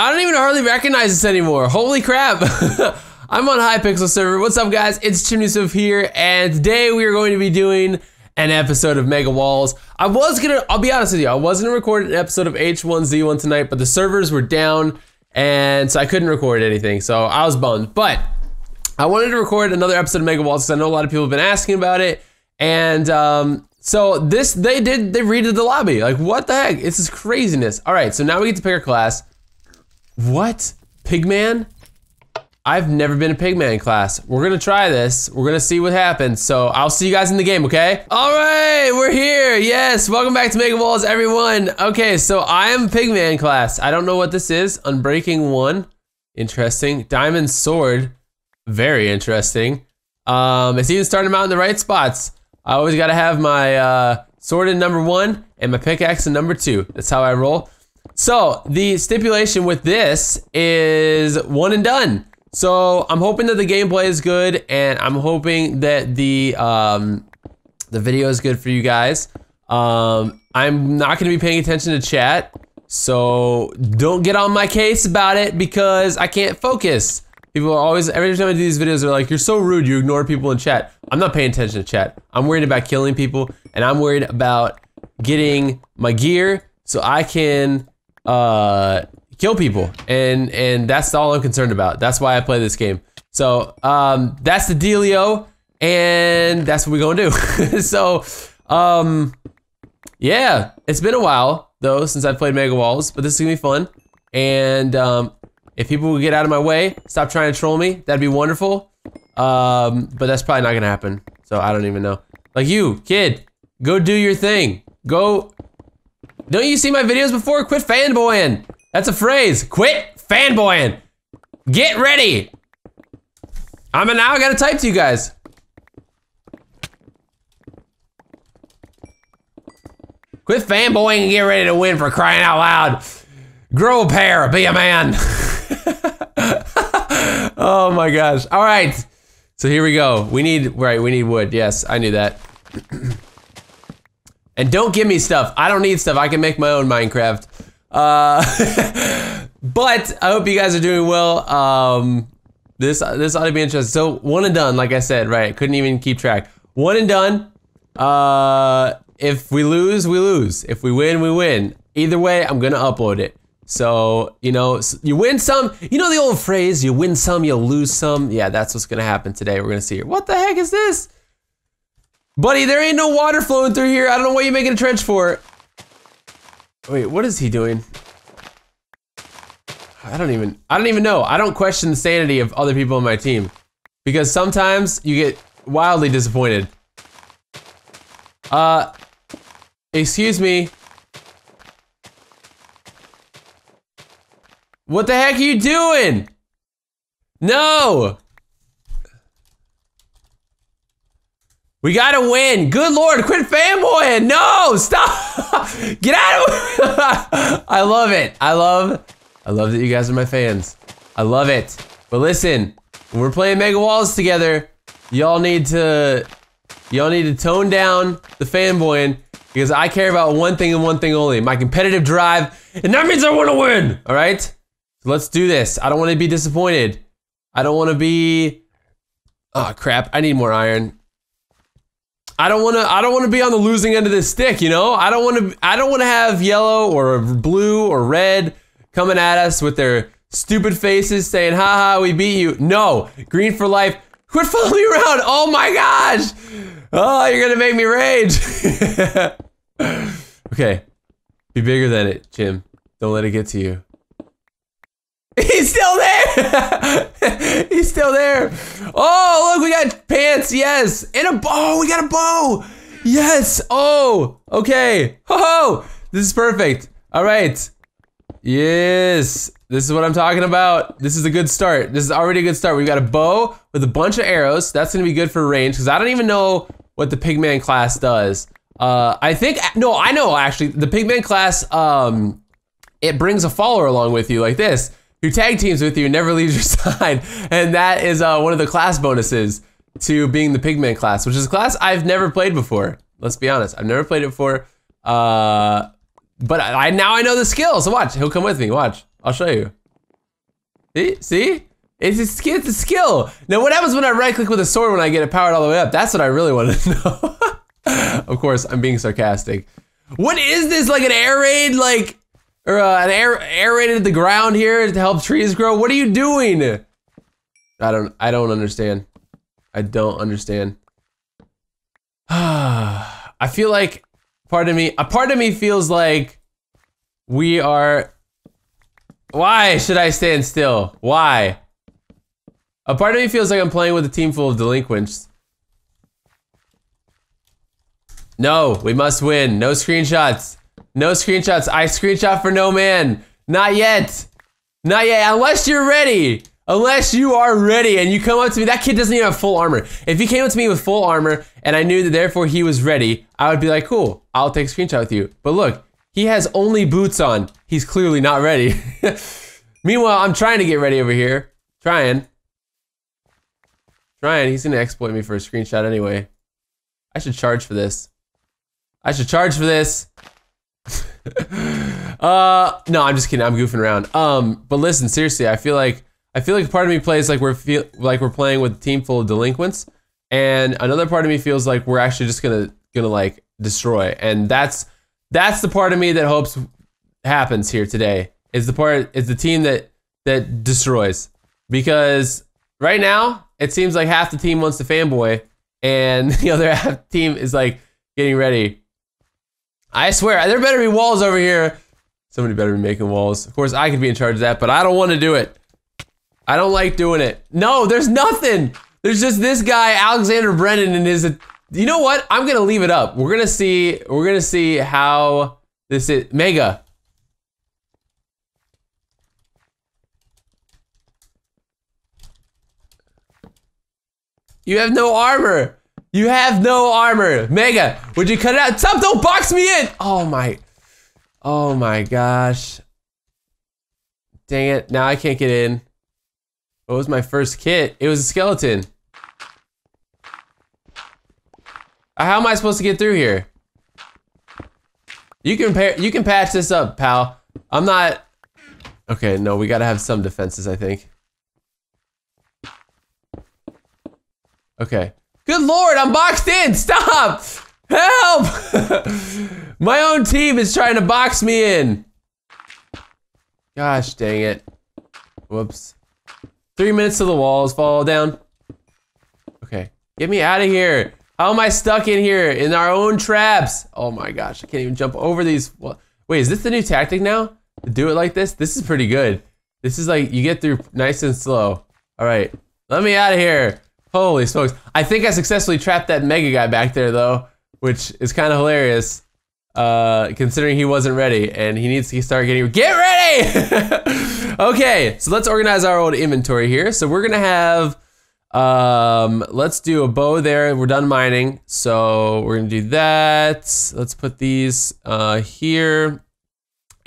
I don't even hardly recognize this anymore. Holy crap. I'm on Hypixel server. What's up, guys? It's ChimneySwift here, and today we are going to be doing an episode of Mega Walls. I was gonna, I'll be honest with you, I was gonna record an episode of H1Z1 tonight, but the servers were down, and so I couldn't record anything, so I was bummed. But I wanted to record another episode of Mega Walls because I know a lot of people have been asking about it, and um, so this, they did, they redid the lobby. Like, what the heck? This is craziness. All right, so now we get to pick our class. What? Pigman? I've never been a Pigman class. We're gonna try this. We're gonna see what happens. So I'll see you guys in the game, okay? All right, we're here. Yes, welcome back to Mega Walls, everyone. Okay, so I am Pigman class. I don't know what this is. Unbreaking one. Interesting. Diamond sword. Very interesting. Um, it's even starting out in the right spots. I always gotta have my uh, sword in number one and my pickaxe in number two. That's how I roll. So the stipulation with this is one and done. So I'm hoping that the gameplay is good, and I'm hoping that the um, the video is good for you guys. Um, I'm not going to be paying attention to chat, so don't get on my case about it because I can't focus. People are always every time I do these videos, they're like, "You're so rude. You ignore people in chat." I'm not paying attention to chat. I'm worried about killing people, and I'm worried about getting my gear so I can uh, kill people, and and that's all I'm concerned about. That's why I play this game. So um, that's the dealio, and that's what we're gonna do. so um, yeah, it's been a while though since I've played Mega Walls, but this is gonna be fun. And um, if people would get out of my way, stop trying to troll me, that'd be wonderful. Um, but that's probably not gonna happen. So I don't even know. Like you, kid, go do your thing. Go. Don't you see my videos before? Quit fanboying. That's a phrase. Quit fanboying. Get ready. I'm now gotta type to you guys. Quit fanboying and get ready to win for crying out loud. Grow a pair, be a man. oh my gosh. All right. So here we go. We need, right, we need wood. Yes, I knew that. and don't give me stuff. I don't need stuff. I can make my own Minecraft. Uh, but I hope you guys are doing well. Um, this this ought to be interesting. So one and done, like I said, right? Couldn't even keep track. One and done. Uh, if we lose, we lose. If we win, we win. Either way, I'm gonna upload it. So you know, you win some. You know the old phrase: you win some, you lose some. Yeah, that's what's gonna happen today. We're gonna see here. What the heck is this? Buddy, there ain't no water flowing through here. I don't know what you're making a trench for. Wait, what is he doing? I don't even, I don't even know. I don't question the sanity of other people on my team. Because sometimes you get wildly disappointed. Uh, excuse me. What the heck are you doing? No! We gotta win. Good lord, quit fanboying. No, stop. Get out of I love it. I love I love that you guys are my fans. I love it. But listen, when we're playing Mega Walls together, y'all need to y'all need to tone down the fanboying because I care about one thing and one thing only, my competitive drive, and that means I want to win. All right? So let's do this. I don't want to be disappointed. I don't want to be Oh crap, I need more iron. I don't want to. I don't want to be on the losing end of this stick. You know, I don't want to. I don't want to have yellow or blue or red coming at us with their stupid faces saying, "Ha ha, we beat you." No, green for life. Quit following me around. Oh my gosh. Oh, you're gonna make me rage. okay, be bigger than it, Chim. Don't let it get to you. He's still there! He's still there! Oh, look, we got pants, yes! And a bow! We got a bow! Yes! Oh! Okay. Ho ho! This is perfect. Alright. Yes! This is what I'm talking about. This is a good start. This is already a good start. We've got a bow with a bunch of arrows. That's gonna be good for range, because I don't even know what the Pigman class does. Uh, I think, no, I know actually. The Pigman class, um, it brings a follower along with you like this who tag teams with you never leaves your side. And that is uh, one of the class bonuses to being the Pigman class, which is a class I've never played before. Let's be honest, I've never played it before. Uh, but I, I now I know the skill. So watch, he'll come with me. Watch, I'll show you. See? See? It's a, sk- it's a skill. Now, what happens when I right click with a sword when I get it powered all the way up? That's what I really want to know. of course, I'm being sarcastic. What is this? Like an air raid? Like, or uh, an air raided the ground here to help trees grow? What are you doing? I don't. I don't understand. I don't understand. I feel like part of me, a part of me feels like we are. Why should I stand still? Why? A part of me feels like I'm playing with a team full of delinquents. No, we must win. No screenshots. No screenshots. I screenshot for no man. Not yet. Not yet. Unless you're ready. Unless you are ready and you come up to me. That kid doesn't even have full armor. If he came up to me with full armor and I knew that therefore he was ready, I would be like, cool, I'll take a screenshot with you. But look, he has only boots on. He's clearly not ready. Meanwhile, I'm trying to get ready over here. Trying. Trying. He's gonna exploit me for a screenshot anyway. I should charge for this. I should charge for this. uh, no, I'm just kidding. I'm goofing around. Um, but listen, seriously, I feel like I feel like part of me plays like we're feel like we're playing with a team full of delinquents, and another part of me feels like we're actually just gonna gonna like destroy, and that's that's the part of me that hopes happens here today. Is the part is the team that that destroys because right now it seems like half the team wants to fanboy, and the other half team is like getting ready I swear, there better be walls over here. Somebody better be making walls. Of course, I could be in charge of that, but I don't want to do it. I don't like doing it. No, there's nothing. There's just this guy, Alexander Brennan, and his. You know what? I'm gonna leave it up. We're gonna see. We're gonna see how this is. Mega. You have no armor. You have no armor. Mega, would you cut it out? Stop, don't box me in. Oh my. Oh my gosh. Dang it, now I can't get in. What was my first kit? It was a skeleton. Uh, how am I supposed to get through here? You can pair, you can patch this up, pal. I'm not. Okay, no, we gotta have some defenses, I think. Okay. Good lord, I'm boxed in! Stop! Help! My own team is trying to box me in. Gosh dang it. Whoops. Three minutes to the walls fall down. Okay. Get me out of here. How am I stuck in here in our own traps? Oh my gosh, I can't even jump over these. Wait, is this the new tactic now? To do it like this? This is pretty good. This is like, you get through nice and slow. All right, let me out of here. Holy smokes. I think I successfully trapped that mega guy back there though, which is kind of hilarious. Uh, considering he wasn't ready and he needs to start getting get ready. okay, so let's organize our old inventory here. So we're gonna have um, let's do a bow there. We're done mining, so we're gonna do that. Let's put these uh, here,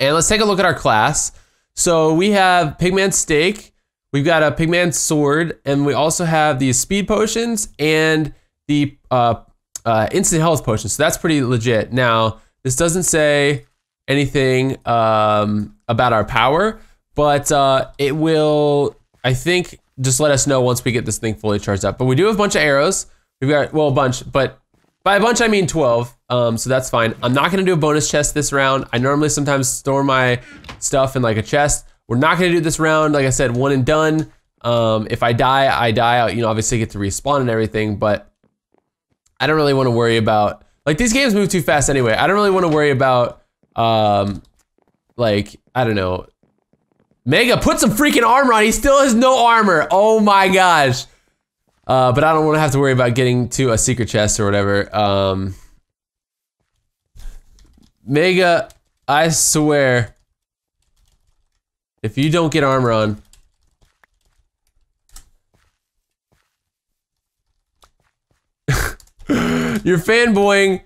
and let's take a look at our class. So we have Pigman Steak. We've got a Pigman Sword, and we also have these Speed Potions and the uh, uh, Instant Health Potions. So that's pretty legit. Now, this doesn't say anything um, about our power, but uh, it will, I think, just let us know once we get this thing fully charged up. But we do have a bunch of arrows. We've got, well, a bunch, but by a bunch, I mean 12. Um, so that's fine. I'm not going to do a bonus chest this round. I normally sometimes store my stuff in like a chest. We're not going to do this round. Like I said, one and done. Um, if I die, I die. I, you know, obviously get to respawn and everything, but I don't really want to worry about, like these games move too fast anyway. I don't really want to worry about, um, like, I don't know. Mega, put some freaking armor on. He still has no armor. Oh my gosh. Uh, but I don't want to have to worry about getting to a secret chest or whatever. Um, Mega, I swear, if you don't get armor on. You're fanboying.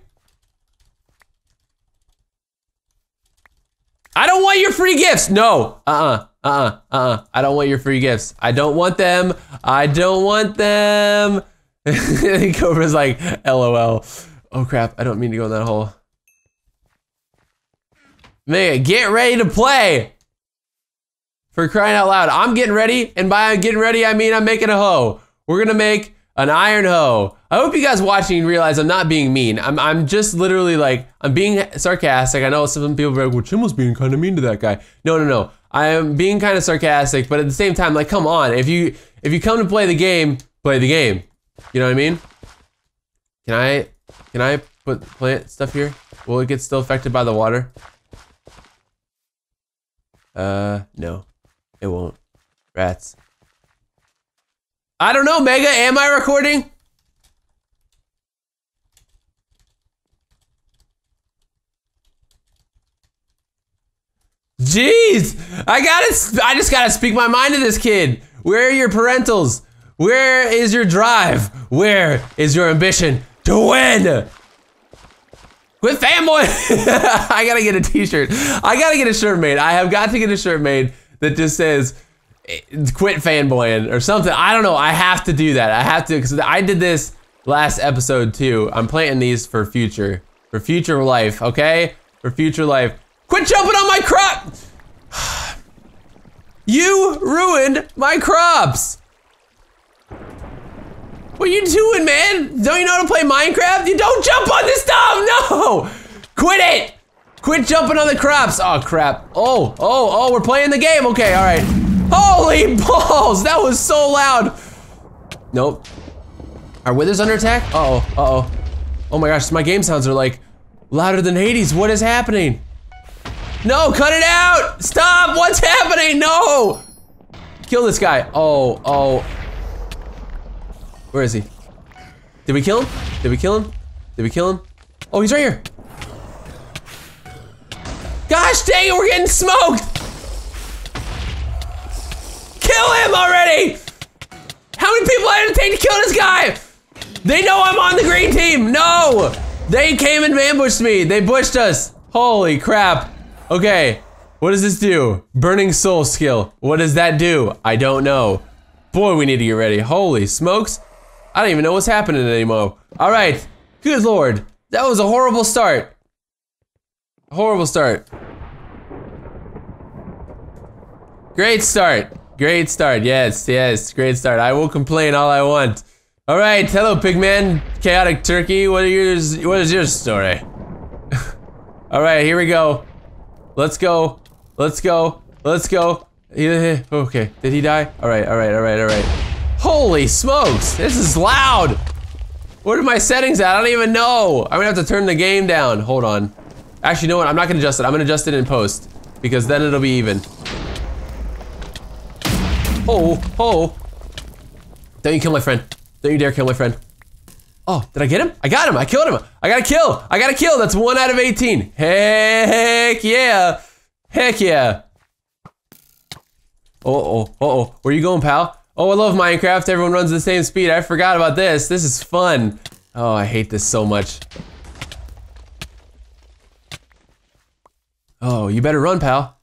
I don't want your free gifts. No. Uh-uh. Uh-uh. Uh-uh. I don't want your free gifts. I don't want them. I don't want them. Cobra's like, LOL. Oh crap. I don't mean to go in that hole. Man, get ready to play. For crying out loud. I'm getting ready, and by getting ready, I mean I'm making a hoe. We're gonna make an iron hoe. I hope you guys watching realize I'm not being mean. I'm, I'm just literally like, I'm being sarcastic. I know some people are like, well, was being kind of mean to that guy. No, no, no. I am being kind of sarcastic, but at the same time, like, come on. If you if you come to play the game, play the game. You know what I mean? Can I can I put plant stuff here? Will it get still affected by the water? Uh, no. It won't. Rats. I don't know, Mega. Am I recording? Jeez, I gotta, I just gotta speak my mind to this kid. Where are your parentals? Where is your drive? Where is your ambition to win? Quit fanboy! I gotta get a t-shirt. I gotta get a shirt made. I have got to get a shirt made that just says quit fanboying or something. I don't know. I have to do that. I have to because I did this last episode too. I'm planting these for future, for future life. Okay, for future life. Quit jumping on my crop. you ruined my crops. What are you doing, man? Don't you know how to play Minecraft? You don't jump on this stuff. No, quit it. Quit jumping on the crops. Oh crap. Oh, oh, oh. We're playing the game. Okay, all right. Holy balls! That was so loud! Nope. Are withers under attack? Uh-oh, uh-oh. Oh my gosh, my game sounds are like louder than Hades. What is happening? No, cut it out! Stop! What's happening? No! Kill this guy. Oh, oh. Where is he? Did we kill him? Did we kill him? Did we kill him? Oh, he's right here. Gosh dang it, we're getting smoked! Kill him already! How many people I had to take to kill this guy? They know I'm on the green team. No! They came and ambushed me. They bushed us. Holy crap. Okay. What does this do? Burning soul skill. What does that do? I don't know. Boy, we need to get ready. Holy smokes. I don't even know what's happening anymore. All right. Good lord. That was a horrible start. Horrible start. Great start. Great start. Yes, yes, great start. I will complain all I want. All right, hello, Pigman, Chaotic Turkey. What are yours? What is your story? all right, here we go. Let's go. Let's go. Let's go. Okay, did he die? All right, all right, all right, all right. Holy smokes, this is loud. What are my settings at? I don't even know. I'm gonna have to turn the game down. Hold on. Actually, you know what? I'm not gonna adjust it. I'm gonna adjust it in post because then it'll be even. Oh, oh. Don't you kill my friend. Don't you dare kill my friend. Oh, did I get him? I got him. I killed him. I got a kill. I got a kill. That's one out of 18. Heck yeah. Heck yeah. Oh, oh, oh, oh. Where you going, pal? Oh, I love Minecraft. Everyone runs the same speed. I forgot about this. This is fun. Oh, I hate this so much. Oh, you better run, pal.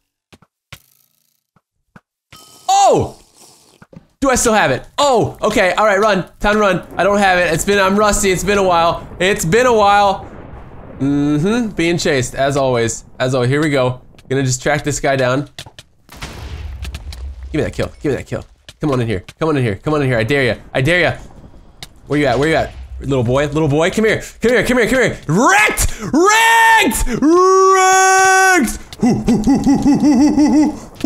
Oh! Do I still have it? Oh, okay, all right, run. Time to run. I don't have it. It's been, I'm rusty. It's been a while. It's been a while. Mm-hmm, being chased, as always. As always, here we go. Gonna just track this guy down. Give me that kill. Give me that kill. Come on in here. Come on in here. Come on in here. I dare you. I dare you. Where you at? Where you at? Little boy, little boy, come here. Come here, come here, come here. Wrecked! Wrecked! Wrecked!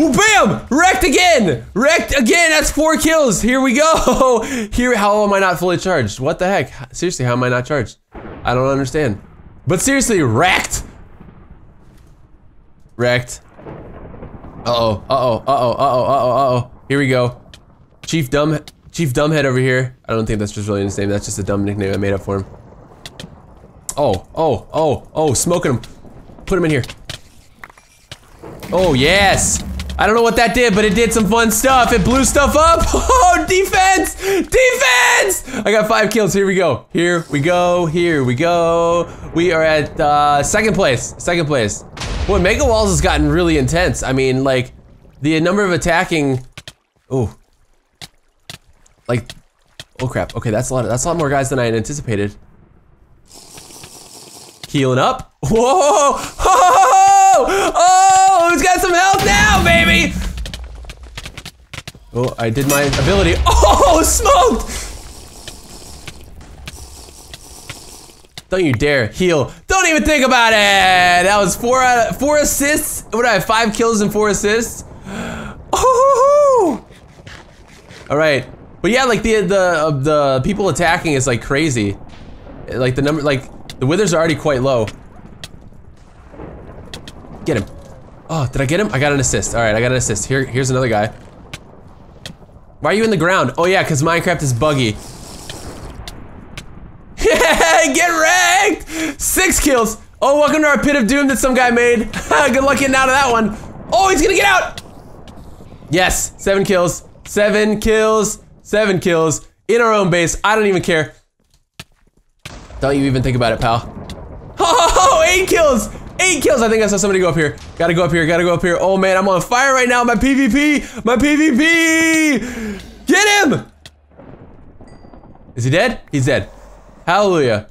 Oh, bam! Wrecked again! Wrecked again! That's four kills! Here we go! Here, how am I not fully charged? What the heck? Seriously, how am I not charged? I don't understand. But seriously, wrecked! Wrecked. Uh-oh, uh-oh, uh-oh, uh-oh, uh-oh, uh-oh. Here we go. Chief Dumb, Chief Dumbhead over here. I don't think that's just really his name. That's just a dumb nickname I made up for him. Oh, oh, oh, oh, smoking him. Put him in here. Oh, yes! I don't know what that did, but it did some fun stuff. It blew stuff up. Oh, defense! Defense! I got five kills. Here we go. Here we go. Here we go. We are at uh, second place. Second place. Boy, Mega Walls has gotten really intense. I mean, like, the number of attacking... Oh. Like, oh crap. Okay, that's a lot. Of, that's a lot more guys than I had anticipated. Healing up. Whoa! Oh! Oh! Who's got some health now, baby? Oh, I did my ability. Oh, smoked! Don't you dare heal. Don't even think about it. That was four out of, four assists. What do I have? Five kills and four assists. Oh, all right. But yeah, like the the uh, the people attacking is like crazy. Like the number, like the withers are already quite low. Get him. Oh, did I get him? I got an assist. All right, I got an assist. Here, here's another guy. Why are you in the ground? Oh yeah, because Minecraft is buggy. Get wrecked! Six kills. Oh, welcome to our pit of doom that some guy made. Good luck getting out of that one. Oh, he's gonna get out! Yes, seven kills. Seven kills. Seven kills. In our own base. I don't even care. Don't you even think about it, pal. Oh, eight kills! Eight kills! I think I saw somebody go up here. Gotta go up here, gotta go up here. Oh man, I'm on fire right now. My PvP! My PvP! Get him! Is he dead? He's dead. Hallelujah.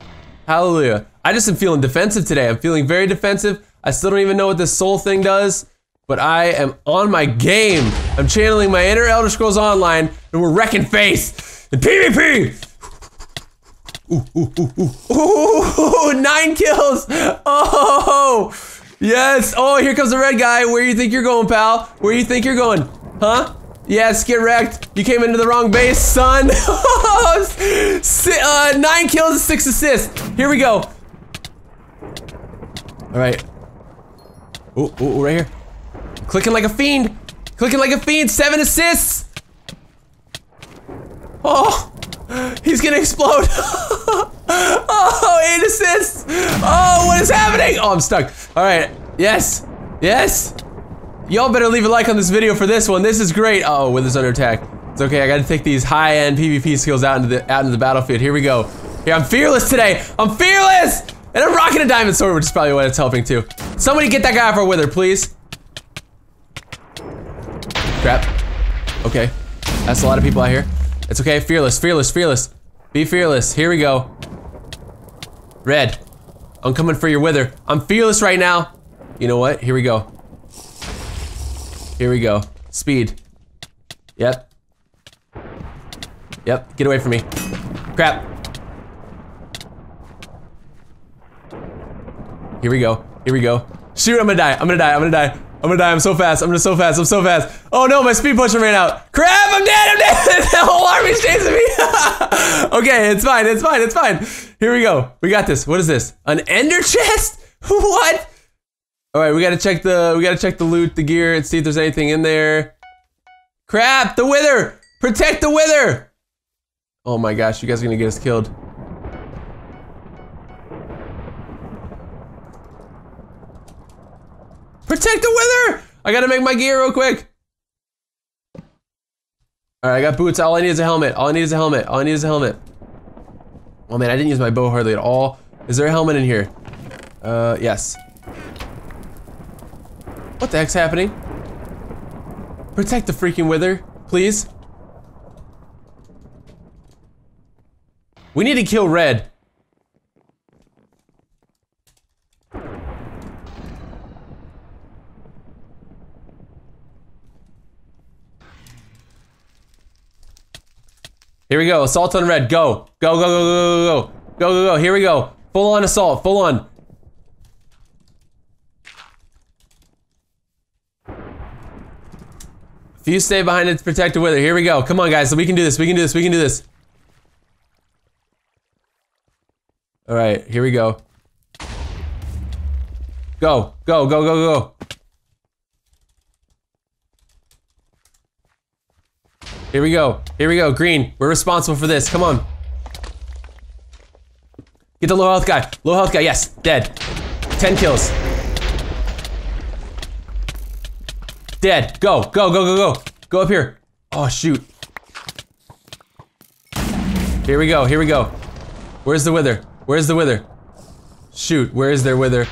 Hallelujah. I just am feeling defensive today. I'm feeling very defensive. I still don't even know what this soul thing does, but I am on my game. I'm channeling my inner Elder Scrolls Online, and we're wrecking face in PvP. Ooh, ooh, ooh, ooh, ooh, nine kills. Oh, yes. Oh, here comes the red guy. Where you think you're going, pal? Where you think you're going? Huh? Yes, get wrecked. You came into the wrong base, son. uh, nine kills and six assists. Here we go. All right. Oh, right here. Clicking like a fiend. Clicking like a fiend. Seven assists. Oh, he's gonna explode. oh, eight assists. Oh, what is happening? Oh, I'm stuck. All right. Yes. Yes. Y'all better leave a like on this video for this one. This is great. Uh oh, Withers under attack. It's okay. I gotta take these high-end PvP skills out into the out into the battlefield. Here we go. Here, I'm fearless today. I'm fearless, and I'm rocking a diamond sword, which is probably what it's helping too. Somebody get that guy off our wither, please. Crap. Okay. That's a lot of people out here. It's okay. Fearless, fearless, fearless. Be fearless. Here we go. Red. I'm coming for your wither. I'm fearless right now. You know what? Here we go. Here we go. Speed. Yep. Yep, get away from me. Crap. Here we go. Here we go. Shoot, I'm gonna die. I'm gonna die. I'm gonna die. I'm gonna die. I'm so fast. I'm gonna so fast. I'm so fast. Oh no, my speed potion ran out. Crap, I'm dead. I'm dead. the whole army's chasing me. okay, it's fine. It's fine. It's fine. Here we go. We got this. What is this? An ender chest? what? All right, we gotta check the we gotta check the loot, the gear, and see if there's anything in there. Crap! The wither! Protect the wither! Oh my gosh, you guys are gonna get us killed. Protect the wither! I gotta make my gear real quick. All right, I got boots. All I need is a helmet. All I need is a helmet. All I need is a helmet. Oh man, I didn't use my bow hardly at all. Is there a helmet in here? Uh, yes. What the heck's happening? Protect the freaking wither, please. We need to kill Red. Here we go, assault on red, go. Go, go, go, go, go, go. Go, go, go, here we go. Full on assault, full on. If you stay behind it to protect the wither, here we go. Come on, guys. So we can do this. We can do this. We can do this. All right, here we go. Go, go, go, go, go. Here we go. Here we go. Green, we're responsible for this. Come on. Get the low health guy. Low health guy. Yes, dead. 10 kills. Dead. Go, go, go, go, go. Go up here. Oh, shoot. Here we go, here we go. Where's the wither? Where's the wither? Shoot, where is their wither?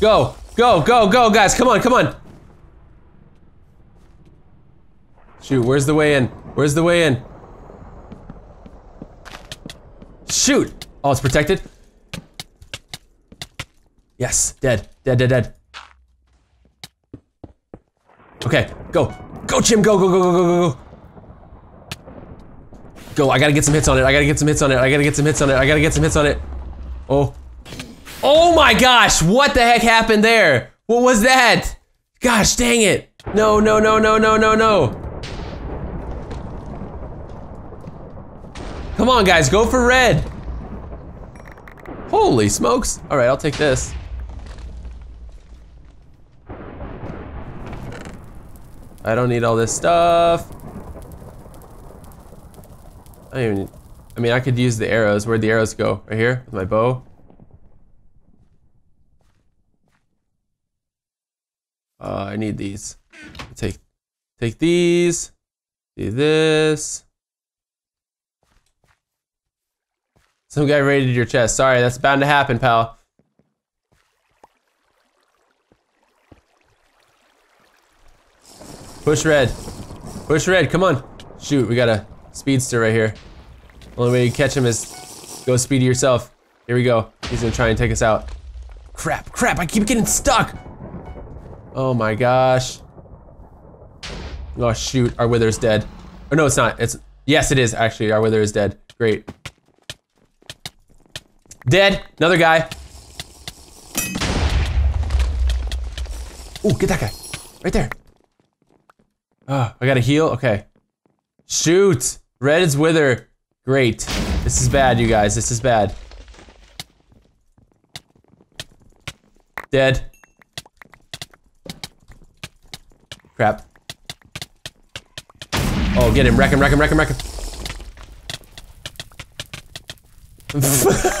Go, go, go, go, guys, come on, come on. Shoot, where's the way in? Where's the way in? Shoot! Oh, it's protected? Yes, dead, dead, dead, dead. Okay, go. Go, Chim, go, go, go, go, go, go, go. Go, I gotta get some hits on it. I gotta get some hits on it. I gotta get some hits on it. I gotta get some hits on it. Oh. Oh my gosh, what the heck happened there? What was that? Gosh, dang it. No, no, no, no, no, no, no. Come on, guys, go for red. Holy smokes. All right, I'll take this. I don't need all this stuff. I even, I mean, I could use the arrows. Where'd the arrows go? Right here with my bow. Uh, I need these. Take, take these. Do this. Some guy raided your chest. Sorry, that's bound to happen, pal. Push red. Push red, come on. Shoot, we got a speedster right here. Only way you catch him is go speedy yourself. Here we go. He's gonna try and take us out. Crap, crap, I keep getting stuck. Oh my gosh. Oh shoot, our wither's dead. Or no, it's not. It's yes, it is actually. Our wither is dead. Great. Dead. Another guy. Oh, get that guy. Right there. Oh, I gotta heal? Okay. Shoot! Red is wither. Great. This is bad, you guys. This is bad. Dead. Crap. Oh, get him. Wreck him, wreck him, wreck him, wreck him.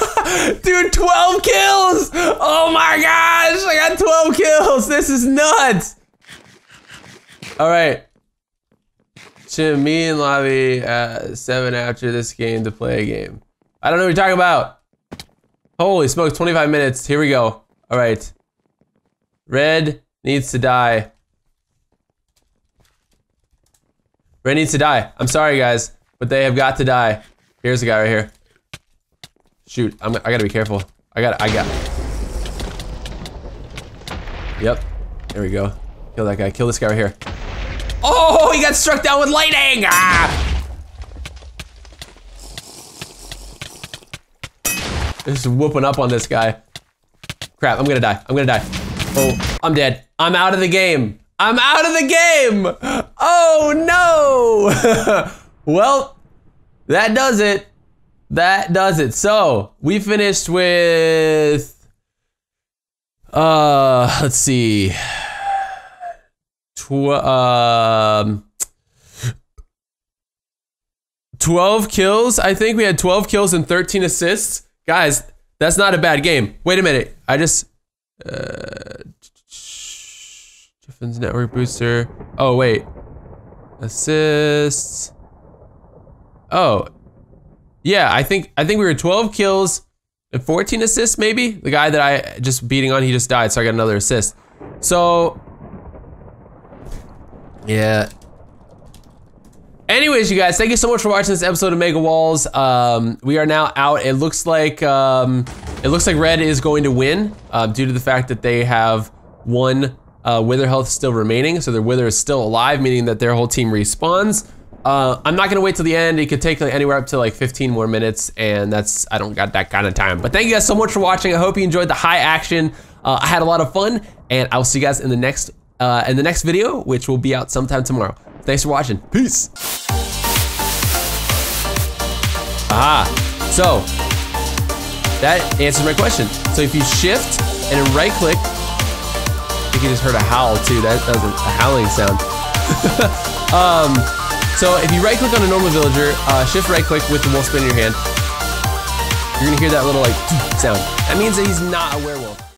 Dude, 12 kills! Oh my gosh! I got 12 kills! This is nuts! Alright. Chim, me and Lobby uh, seven after this game to play a game. I don't know what you're talking about. Holy smokes, 25 minutes. Here we go. All right. Red needs to die. Red needs to die. I'm sorry, guys, but they have got to die. Here's the guy right here. Shoot, I'm, I gotta be careful. I got, I got. Yep. There we go. Kill that guy. Kill this guy right here. Oh, he got struck down with lightning! Ah! Just whooping up on this guy. Crap, I'm gonna die. I'm gonna die. Oh, I'm dead. I'm out of the game. I'm out of the game! Oh no! well, that does it. That does it. So, we finished with... Uh, let's see tw um, 12 kills. I think we had 12 kills and 13 assists. Guys, that's not a bad game. Wait a minute. I just uh Jiffin's network booster. Oh, wait. Assists. Oh. Yeah, I think I think we were 12 kills and 14 assists maybe. The guy that I just beating on, he just died, so I got another assist. So, yeah. Anyways, you guys, thank you so much for watching this episode of Mega Walls. Um, we are now out. It looks like um, it looks like Red is going to win uh, due to the fact that they have one uh, Wither health still remaining, so their Wither is still alive, meaning that their whole team respawns. Uh, I'm not gonna wait till the end. It could take like, anywhere up to like 15 more minutes, and that's I don't got that kind of time. But thank you guys so much for watching. I hope you enjoyed the high action. Uh, I had a lot of fun, and I will see you guys in the next uh, in the next video, which will be out sometime tomorrow. Thanks for watching. Peace. Aha. So, that answers my question. So if you shift and right click, you can just heard a howl too. That, that was a howling sound. um, so if you right click on a normal villager, uh, shift right click with the wolf spin in your hand, you're gonna hear that little like sound. That means that he's not a werewolf.